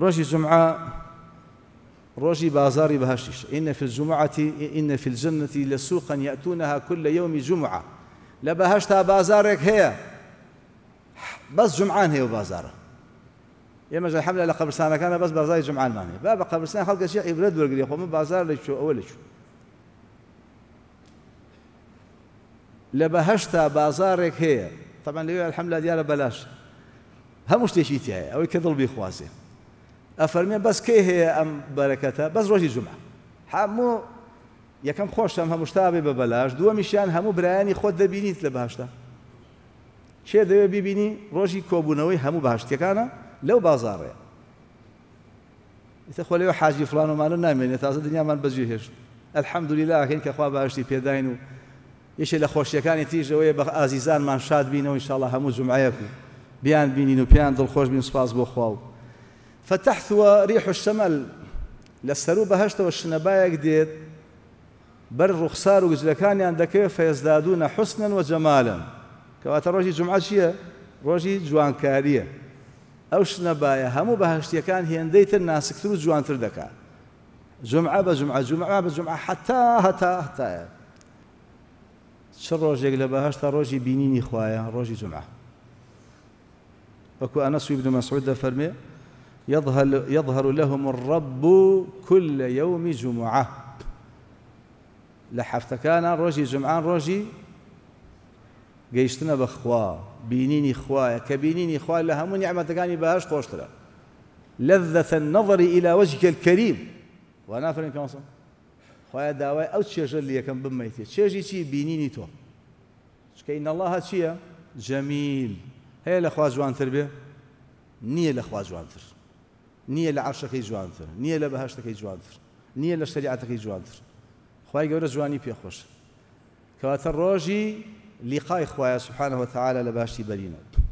ڕۆژی جمعە ڕۆژی بازاری بەهشتیش إن في الجمعة إن في الجنة لسوقا يأتونها كل يوم جمعة. لە بەهشتا بازارێک هەیە جمعان هەیە و بازارە ئێمەژە حملە لە قبرستانەکانە بەس بازاری جمعانمانێ با بە قبرستان خەڵکەشی عیبرەت وەرگری خۆ من بازار لە چۆ ئەوە لە چوو لە بەهشتا بازارێک هەیە طبعا لەوێ الحملە دیارە بەلاش هەموو شتێکی تایە ئەوەی کە دڵ ئەفەرمێ بەس کەی هەیە ئەم بەرەکەتە؟ بەس ڕۆژی جمعە. هەموو یەکەم خۆشتم هەموو شتابێ بە بەلاش دووەمیشیان هەموو برایانی خۆت دەبینیت لە باشتا چێ دەوێ ببینی ڕۆژی کۆبوونەوەی هەموو باشتەکانە لەو بازارڕێ. خۆ لێوە حاجی فلان ومانە نامێنێت تازە دنیامان بەجێ هێشت. ئەلحەمدولیلاکەین کەخوا باشتی پێداین و یەشێ لە خۆشیەکانی تیژەوەی بە ئازیزانمان شاد بینەوە انشاءله هەموو جمعەیەک و بیان بینین و پێیان دڵخۆش بین سپاس بۆ خوا و فتحثوە ریح الشەمەل لە سەر و بەهشتەوە شنەبایەک دێت بەر ڕوخسار و گزلەکانیان دەکەوێت فەیزدادونە حوسنن و جەمالن کەواتە ڕۆژی جمعە چییە؟ ڕۆژی جوانکاریە ئەو شنەبایە هەموو بەهشتیەکان هێندەی تر ناسکتر و جوانتر دەکات جمعە بە جمعە جمعە بە جمعە حتا هەتا هەتایە چ ڕۆژێک لە بەهشتا ڕۆژی بینینی خوایە ڕۆژی بن مەسعود دەفەرمێ يظهر, يظهر لهم الرب كل يوم جمعة. كان روجي جمعان روجي؟ گەیشتنە بەخوا بینینی خوایە کە بینینی خوا لە هەموو نیعممەتەکانی بەهاش خۆشترە لذة النظر إلى وجهك الكريم. وأنا فرين كونسون خويا ئەو چێژە لە یەکەم بمەیتێ چێژی چی بینینی تۆ چکە إن الله چییە جەمیل هەیە لە خوا جوانتر بێ نییە لە خوا جوانتر نییە لە عرشەکەی جوانتر نییە لە بەهشتەکەی جوانتر نییە لە شریعەتەکەی جوانتر خی گەورە جوانی پێخۆش کەواتە ڕۆژی لیقای خوایە سبحانه وتعالى لە باشی بەرینە